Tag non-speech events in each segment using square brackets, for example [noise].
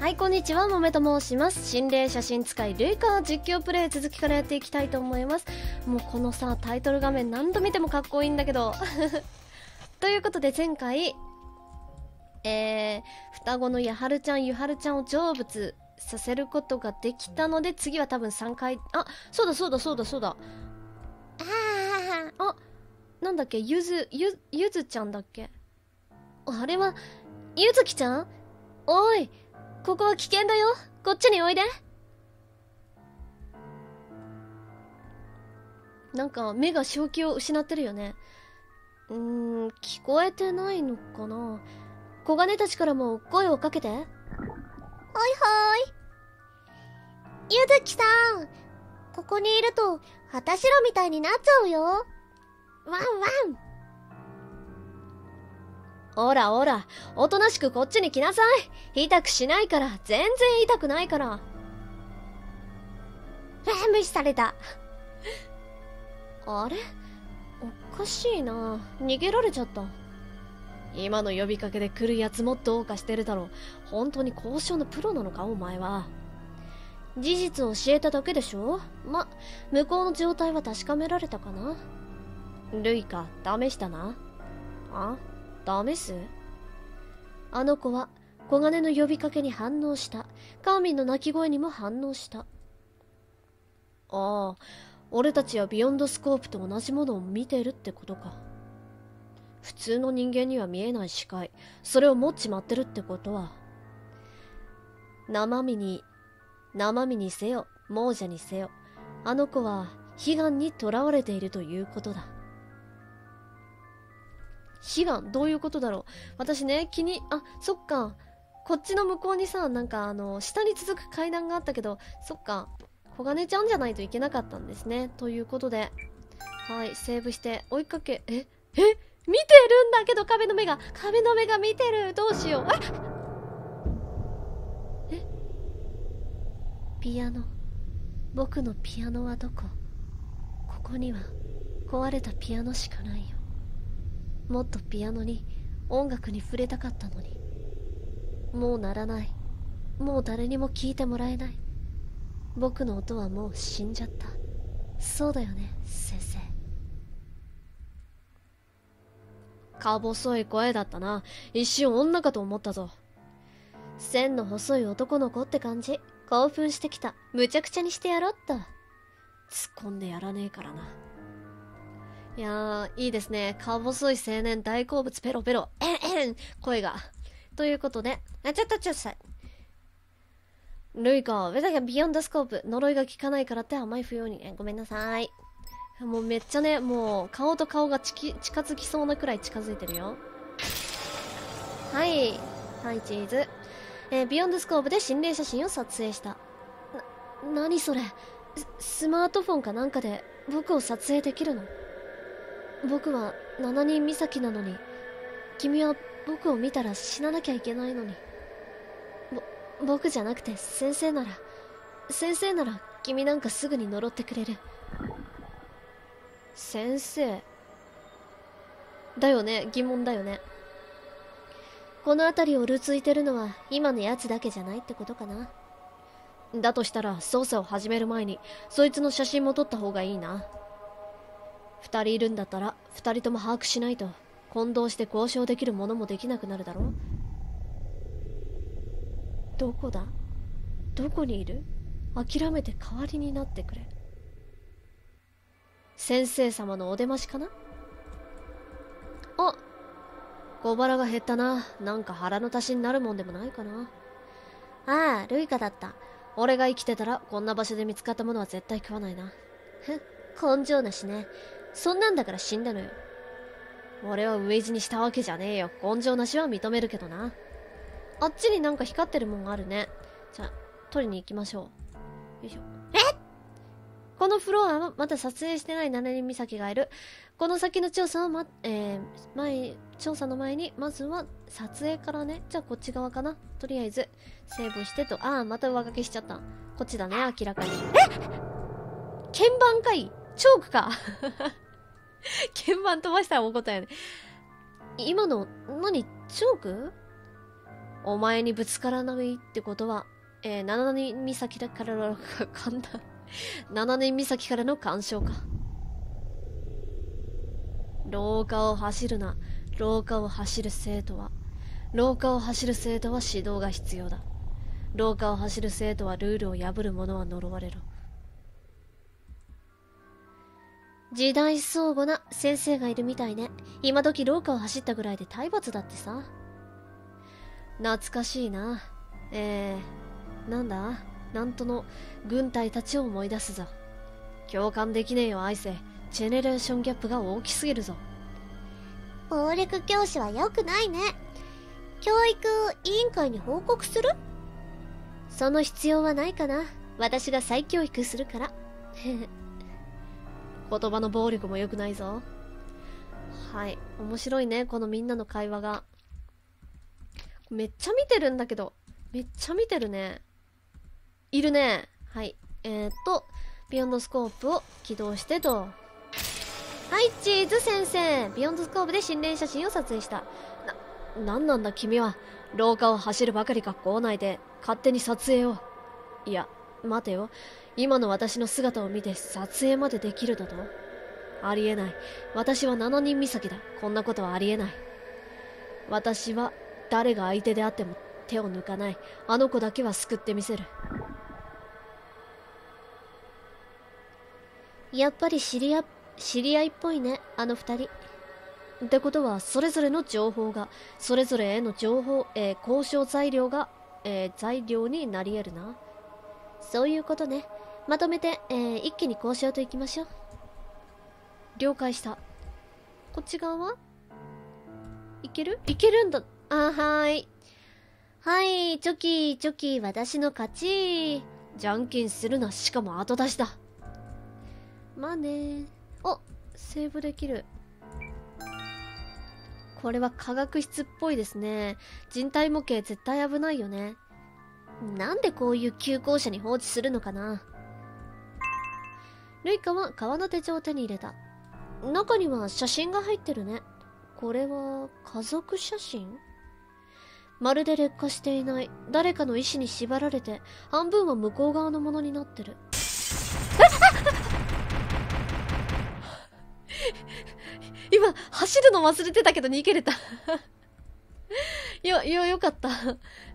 はい、こんにちは、もめと申します。心霊写真使い、ルイカ実況プレイ続きからやっていきたいと思います。もうこのさ、タイトル画面何度見てもかっこいいんだけど。[laughs] ということで前回、えー、双子のやはるちゃん、ゆはるちゃんを成仏させることができたので、次は多分3回、あ、そうだそうだそうだそうだ。ああ、なんだっけ、ゆず、ゆ、ゆずちゃんだっけ？あれは、ゆずきちゃん？おい、ここは危険だよ。こっちにおいで。なんか目が正気を失ってるよね。うーん、聞こえてないのかな小金たちからも声をかけて。ほいほい。ゆずきさん、ここにいると、旗白みたいになっちゃうよ。ワンワン。おらおら、おとなしくこっちに来なさい。痛くしないから、全然痛くないから。え、無視された。あれ？おかしいな。逃げられちゃった。今の呼びかけで来るやつもどうかしてるだろう。本当に交渉のプロなのか、お前は。事実を教えただけでしょ？ま、向こうの状態は確かめられたかな？ルイカ、試したな。あ？試す？あの子は小金の呼びかけに反応した。カーミンの鳴き声にも反応した。ああ、俺たちはビヨンドスコープと同じものを見てるってことか。普通の人間には見えない視界。それを持っちまってるってことは。生身に、生身にせよ、亡者にせよ。あの子は悲願に囚われているということだ。悲願？どういうことだろう？私ね、気に、あ、そっか。こっちの向こうにさ、なんかあの、下に続く階段があったけど、そっか。小金ちゃんじゃないといけなかったんですね。ということで、はい、セーブして、追いかけ、え、え、見てるんだけど壁の目が、壁の目が見てるどうしよう。ええ？ピアノ。僕のピアノはどこ？ここには壊れたピアノしかないよ。もっとピアノに音楽に触れたかったのに。もう鳴らない。もう誰にも聞いてもらえない。僕の音はもう死んじゃった。そうだよね先生。か細い声だったな。一瞬女かと思ったぞ。線の細い男の子って感じ。興奮してきた。むちゃくちゃにしてやろっと。突っ込んでやらねえからな。いやー、いいですね。か細い青年大好物ペロペロ。えんえん声が。ということで、あ、ちょっとちょっとルイカ、上だけビヨンドスコープ。呪いが効かないからって甘い不要に。ごめんなさい。もうめっちゃね、もう顔と顔が近づきそうなくらい近づいてるよ。はい。はい、チーズ。えー、ビヨンドスコープで心霊写真を撮影した。な、なにそれ？スマートフォンかなんかで僕を撮影できるの？僕は7人ミサキなのに君は僕を見たら死ななきゃいけないのに。ぼ僕じゃなくて先生なら先生なら君なんかすぐに呪ってくれる。先生。だよね疑問だよね。この辺りをうるついてるのは今のやつだけじゃないってことかな。だとしたら捜査を始める前にそいつの写真も撮った方がいいな。二人いるんだったら二人とも把握しないと混同して交渉できるものもできなくなるだろどこだ？どこにいる？諦めて代わりになってくれ。先生様のお出ましかな？あ小腹が減ったな。なんか腹の足しになるもんでもないかな。ああルイカだった。俺が生きてたらこんな場所で見つかったものは絶対食わないな。ふん根性なしね。そんなんだから死んだのよ。俺は飢え死にしたわけじゃねえよ。根性なしは認めるけどな。あっちになんか光ってるもんがあるね。じゃあ、取りに行きましょう。よいしょ。えこのフロアはまだ撮影してない七人岬がいる。この先の調査はま、えー、前、調査の前に、まずは撮影からね。じゃあこっち側かな。とりあえず、セーブしてと。ああ、また上書きしちゃった。こっちだね、明らかに。え鍵盤かい？チョークか [laughs] 鍵盤飛ばしたら怒ったよね。今の、何？チョーク？お前にぶつからないってことは、えー、七年岬だからの、かんだ。[laughs] 七年岬からの干渉か。廊下を走るな。廊下を走る生徒は、廊下を走る生徒は指導が必要だ。廊下を走る生徒はルールを破る者は呪われる。時代相互な先生がいるみたいね。今時廊下を走ったぐらいで体罰だってさ。懐かしいな。えー、なんだ？なんとの軍隊たちを思い出すぞ。共感できねえよ、アイセ。ジェネレーションギャップが大きすぎるぞ。暴力教師は良くないね。教育委員会に報告する？その必要はないかな。私が再教育するから。言葉の暴力も良くないぞ。はい。面白いね、このみんなの会話が。めっちゃ見てるんだけど。めっちゃ見てるね。いるね。はい。えー、っと、ビヨンドスコープを起動してと。はい、チーズ先生。ビヨンドスコープで心霊写真を撮影した。な、なんなんだ君は。廊下を走るばかりか校内で勝手に撮影を。いや、待てよ。今の私の姿を見て撮影までできるだと？ありえない。私は七人岬だ。こんなことはありえない。私は誰が相手であっても手を抜かない。あの子だけは救ってみせる。やっぱり知り合、知り合いっぽいね、あの二人。ってことは、それぞれの情報が、それぞれへの情報、えー、交渉材料が、えー、材料になり得るな。そういうことね。まとめて、えー、一気に交渉と行きましょう。了解した。こっち側は？いける？いけるんだ。あ、はーい。はい、チョキ、チョキ、私の勝ち。じゃんけんするな、しかも後出しだ。まあねお、セーブできる。これは科学室っぽいですね。人体模型絶対危ないよね。なんでこういう急行車に放置するのかなルイカは革の手帳を手に入れた。中には写真が入ってるね。これは家族写真？まるで劣化していない。誰かの意志に縛られて、半分は向こう側のものになってる。[laughs] 今、走るの忘れてたけど逃げれたよ、よ、よかった。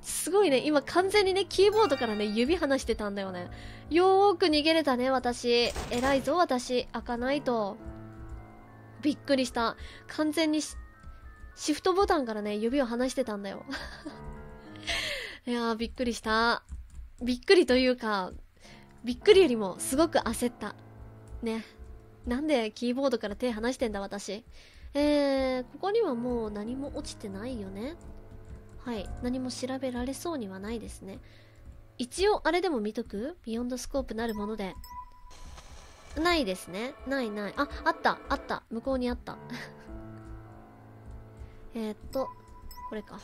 すごいね。今完全にね、キーボードからね、指離してたんだよね。よーく逃げれたね、私。偉いぞ、私。開かないと。びっくりした。完全にシフトボタンからね、指を離してたんだよ。[laughs] いやー、びっくりした。びっくりというか、びっくりよりもすごく焦った。ね。なんでキーボードから手離してんだ、私。えー、ここにはもう何も落ちてないよね。はい。何も調べられそうにはないですね。一応、あれでも見とく？ビヨンドスコープなるもので。ないですね。ないない。あ、あった、あった。向こうにあった。[laughs] えっと、これか。は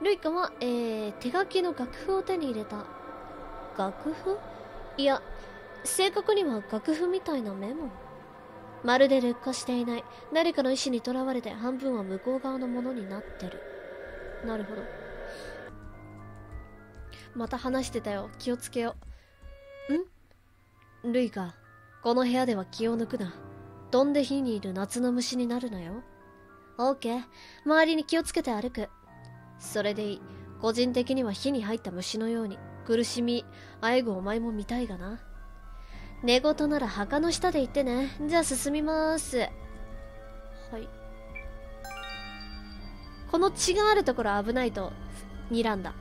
い。ルイカは、えー、手書きの楽譜を手に入れた。楽譜？いや、正確には楽譜みたいなメモ。まるで劣化していない。誰かの意志にとらわれて半分は向こう側のものになってる。なるほど。また話してたよ。気をつけよ。ん？ルイカ、この部屋では気を抜くな。飛んで火にいる夏の虫になるなよ。オーケー。周りに気をつけて歩く。それでいい。個人的には火に入った虫のように、苦しみ、あえぐお前も見たいがな。寝言なら墓の下で言ってね。じゃあ進みます。はい。この血があるところ危ないと、睨んだ。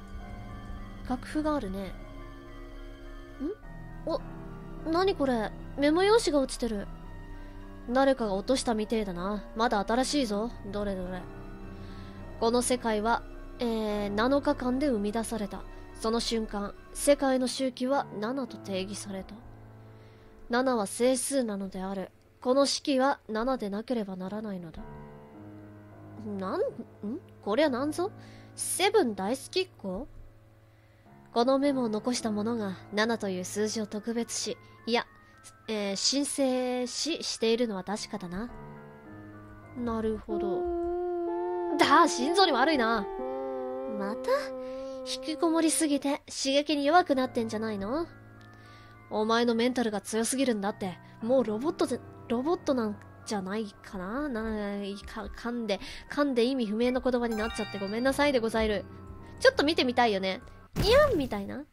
楽譜があるね。ん？お、なにこれ？メモ用紙が落ちてる。誰かが落としたみてえだな。まだ新しいぞ。どれどれ。この世界は、えー、7日間で生み出された。その瞬間、世界の周期は7と定義された。7は整数なのである。この式は7でなければならないのだ。なん、ん？こりゃなんぞ？セブン大好きっ子？このメモを残した者が7という数字を特別し、いや、えー、申請ししているのは確かだな。なるほど。だあ心臓に悪いな。また？引きこもりすぎて刺激に弱くなってんじゃないの？お前のメンタルが強すぎるんだって、もうロボットじゃ、ロボットなんじゃないかな？ないか、噛んで、噛んで意味不明の言葉になっちゃってごめんなさいでござる。ちょっと見てみたいよね。いやんみたいな。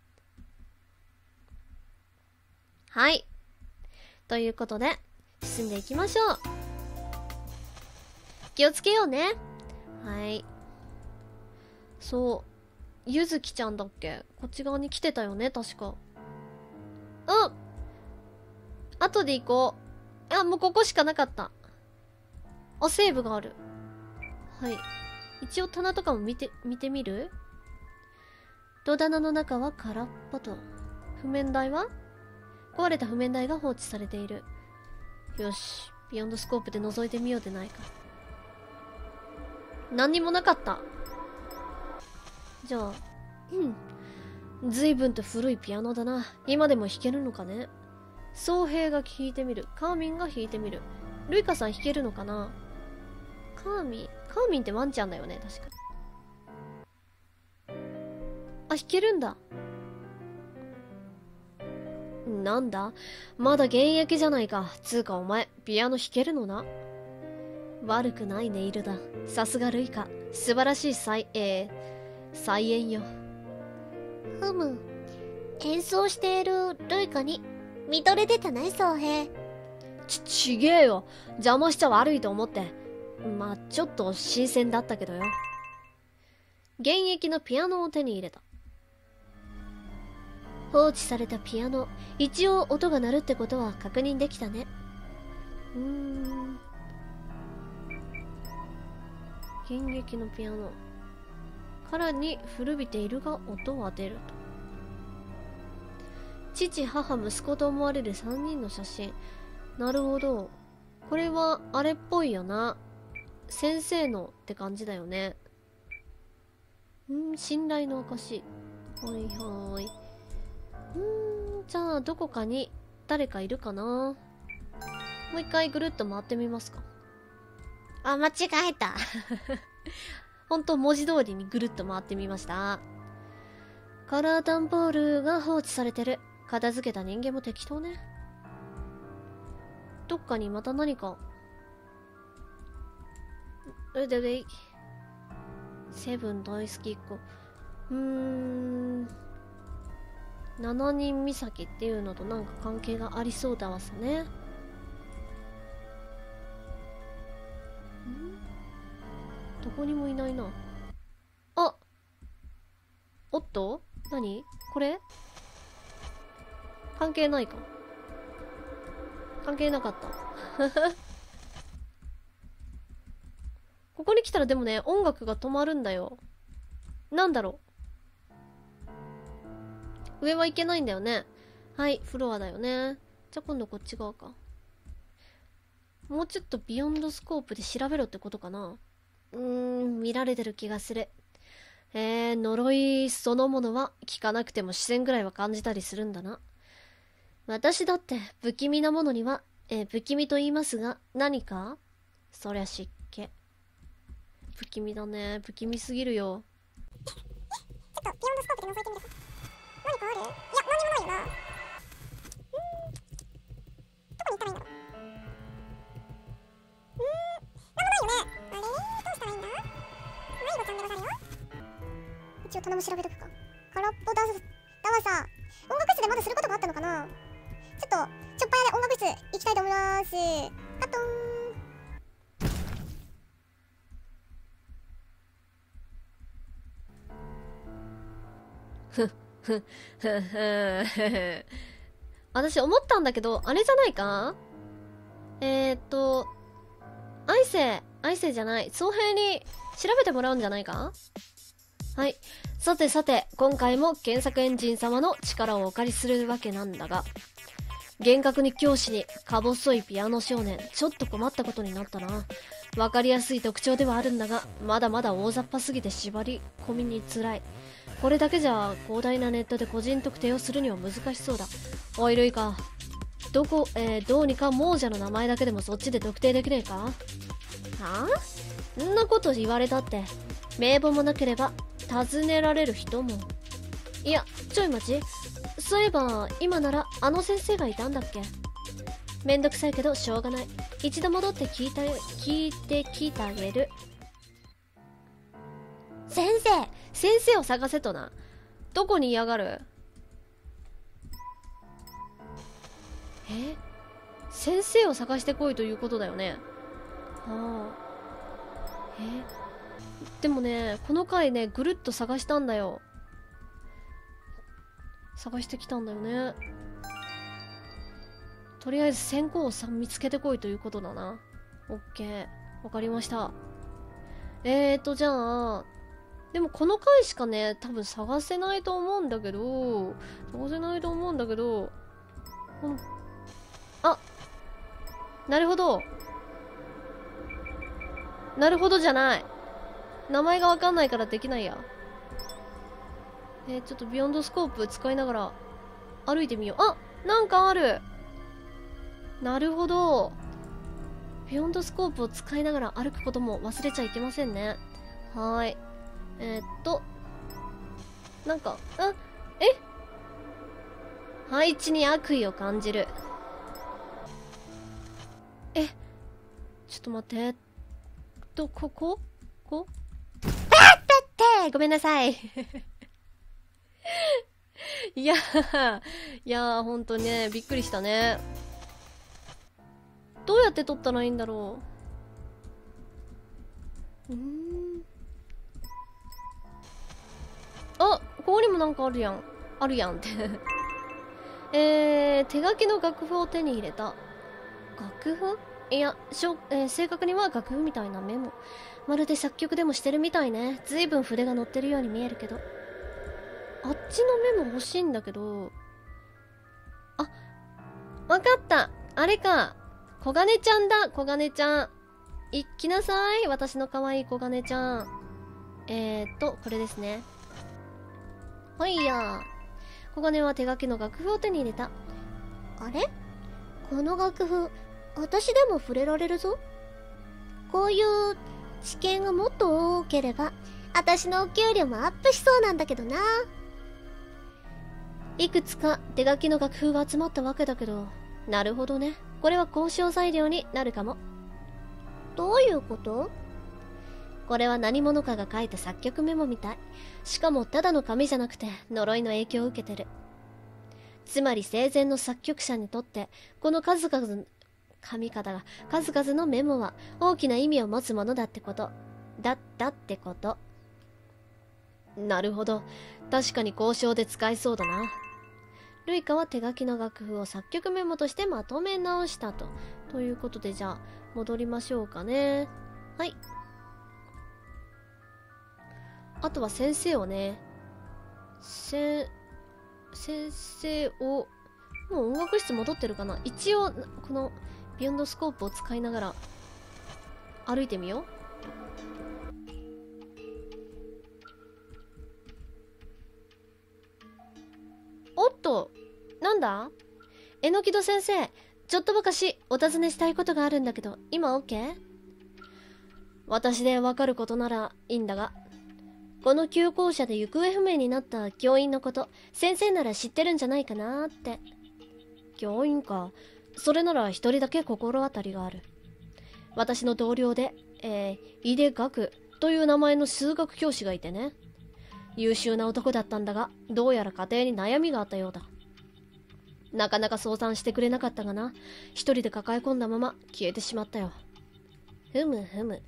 はい。ということで、進んでいきましょう。気をつけようね。はい。そう。ゆずきちゃんだっけ？こっち側に来てたよね、確か。うん後で行こう。あ、もうここしかなかった。あ、セーブがある。はい。一応棚とかも見て、見てみる？戸棚の中は空っぽと。譜面台は？壊れた譜面台が放置されている。よし。ビヨンドスコープで覗いてみようでないか。何にもなかった。じゃあ、うん。随分と古いピアノだな。今でも弾けるのかね？宗平が弾いてみる。カーミンが弾いてみる。ルイカさん弾けるのかな？カーミン、カーミンってワンちゃんだよね、確か。あ、弾けるんだ。なんだ？まだ現役じゃないか。つうかお前、ピアノ弾けるのな？悪くないネイルだ。さすがルイカ。素晴らしい再、えー、再演よ。ふむ。演奏しているルイカに見とれてたね、宗平。ち、ちげえよ。邪魔しちゃ悪いと思って。まあ、ちょっと新鮮だったけどよ。現役のピアノを手に入れた。放置されたピアノ。一応音が鳴るってことは確認できたね。うーん。現役のピアノ。からに古びているが音は出ると。父、母、息子と思われる3人の写真。なるほど。これはあれっぽいよな。先生のって感じだよね。ん信頼の証。はいはい。うんじゃあどこかに誰かいるかなもう一回ぐるっと回ってみますかあ間違えた [laughs] 本当文字通りにぐるっと回ってみました。カラー段ボールが放置されてる。片付けた人間も適当ね。どっかにまた何か。うででいセブン大好きっ子。うーん。7人岬っていうのとなんか関係がありそうだわさね。どこにもいないな。あおっと？何？これ？関係ないか。関係なかった。[laughs] ここに来たらでもね音楽が止まるんだよ。なんだろう？上はいけないんだよね。はい、フロアだよね。じゃあ今度こっち側か。もうちょっとビヨンドスコープで調べろってことかな。うーん、見られてる気がする。えー、呪いそのものは効かなくても視線ぐらいは感じたりするんだな。私だって不気味なものには、えー、不気味と言いますが、何か？そりゃ湿気。不気味だね。不気味すぎるよ。ちょっと、ビヨンドスコープで覗いてみる何かある？いや、何もないよな。一応棚も調べとくか。空っぽだ、だわさ、音楽室でまだすることがあったのかな？ちょっと、ちょっぱやで音楽室行きたいと思います。カトン。ふっ私思ったんだけど、あれじゃないか？えー、っと、愛生、愛生じゃない、総平に調べてもらうんじゃないか？はい。さてさて、今回も検索エンジン様の力をお借りするわけなんだが、厳格に教師に、か細いピアノ少年、ちょっと困ったことになったな。わかりやすい特徴ではあるんだが、まだまだ大雑把すぎて縛り込みに辛い。これだけじゃ広大なネットで個人特定をするには難しそうだおいルイカどこ、えー、どうにか亡者の名前だけでもそっちで特定できねえか？はあ？んなこと言われたって名簿もなければ尋ねられる人も。いや、ちょい待ち。そういえば、今ならあの先生がいたんだっけめんどくさいけどしょうがない。一度戻って聞いた、聞いて聞いてあげる。先生先生を探せとな。どこに嫌がる？え？先生を探してこいということだよね。はあ。え？でもね、この回ね、ぐるっと探したんだよ。探してきたんだよね。とりあえず先行をさ見つけてこいということだな。オッケー。わかりました。えーと、じゃあ、でもこの回しかね、多分探せないと思うんだけど、探せないと思うんだけど、この、あなるほど。なるほどじゃない。名前がわかんないからできないや。えー、ちょっとビヨンドスコープ使いながら歩いてみよう。あなんかあるなるほど。ビヨンドスコープを使いながら歩くことも忘れちゃいけませんね。はーい。えー、っと。なんか、あ、え？配置に悪意を感じる。え、ちょっと待って。と、こここ？こ？あってごめんなさい。[laughs] いやいやほんとね、びっくりしたね。どうやって撮ったらいいんだろう。うん。あ、ここにもなんかあるやん。あるやんって [laughs] えー、手書きの楽譜を手に入れた。楽譜？いや、しょ、えー、正確には楽譜みたいなメモ。まるで作曲でもしてるみたいね。ずいぶん筆が乗ってるように見えるけど。あっちのメモ欲しいんだけど。あ、わかったあれか。小金ちゃんだ小金ちゃん。行きなさい私の可愛い小金ちゃん。えーと、これですね。ほいや小金は手書きの楽譜を手に入れた。あれ？この楽譜、私でも触れられるぞ。こういう知見がもっと多ければ、私のお給料もアップしそうなんだけどな。いくつか手書きの楽譜が集まったわけだけど、なるほどね。これは交渉材料になるかも。どういうこと？これは何者かが書いた作曲メモみたい。しかもただの紙じゃなくて呪いの影響を受けてる。つまり生前の作曲者にとって、この数々、紙方が数々のメモは大きな意味を持つものだってこと。だったってこと。なるほど。確かに交渉で使えそうだな。ルイカは手書きの楽譜を作曲メモとしてまとめ直したと。ということで、じゃあ、戻りましょうかね。はい。あとは先生をね、せ、先生を、もう音楽室戻ってるかな一応、このビヨンドスコープを使いながら歩いてみよう。おっとなんだ？えのきど先生、ちょっとばかしお尋ねしたいことがあるんだけど、今 OK? 私でわかることならいいんだが、この旧校舎で行方不明になった教員のこと、先生なら知ってるんじゃないかなって。教員か。それなら一人だけ心当たりがある。私の同僚で、えー、井出学という名前の数学教師がいてね。優秀な男だったんだが、どうやら家庭に悩みがあったようだ。なかなか相談してくれなかったがな、一人で抱え込んだまま消えてしまったよ。ふむふむ。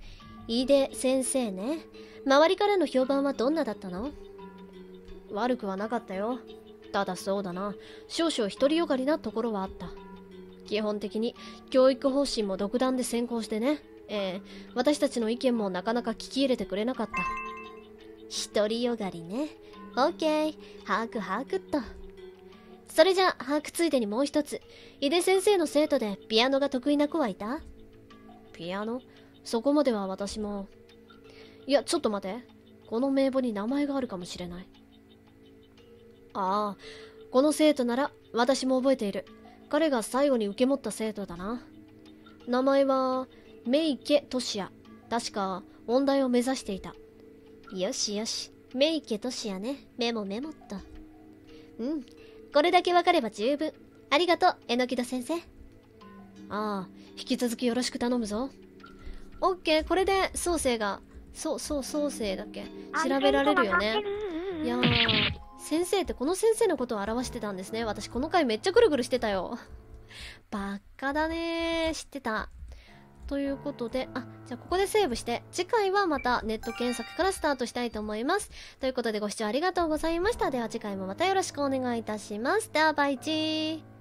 井出先生ね。周りからの評判はどんなだったの？悪くはなかったよ。ただそうだな。少々独りよがりなところはあった。基本的に教育方針も独断で先行してね。ええ私たちの意見もなかなか聞き入れてくれなかった。独りよがりね。オッケー。把握把握っと。それじゃ、把握ついでにもう一つ。井出先生の生徒でピアノが得意な子はいた？ピアノ？そこまでは私も。いや、ちょっと待て。この名簿に名前があるかもしれない。ああ、この生徒なら私も覚えている。彼が最後に受け持った生徒だな。名前は、メイケトシヤ。確か、音大を目指していた。よしよし。メイケトシやね。メモメモっと。うん。これだけわかれば十分。ありがとう、えのきど先生。ああ、引き続きよろしく頼むぞ。オッケー、これで、創生が、そう、そう、創生だっけ？調べられるよね。いやー、先生ってこの先生のことを表してたんですね。私この回めっちゃぐるぐるしてたよ。ばっかだね。知ってた。ということで、あ、じゃあここでセーブして、次回はまたネット検索からスタートしたいと思います。ということでご視聴ありがとうございました。では次回もまたよろしくお願いいたします。ではバイチー。